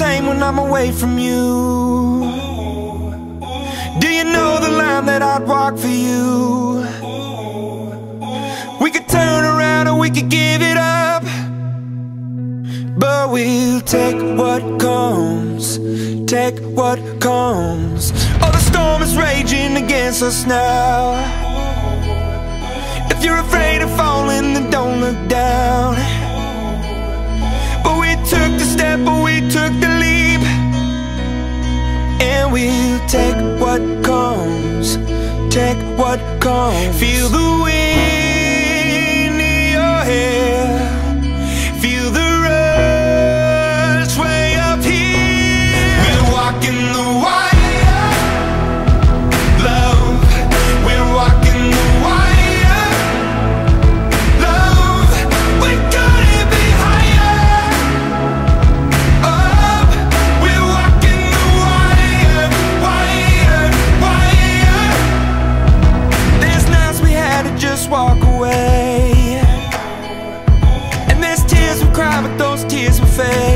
when I'm away from you? Do you know the line that I'd walk for you? We could turn around or we could give it up But we'll take what comes Take what comes Oh, the storm is raging against us now take what comes. Take what comes. Feel the walk away. And there's tears we cry, but those tears will fade.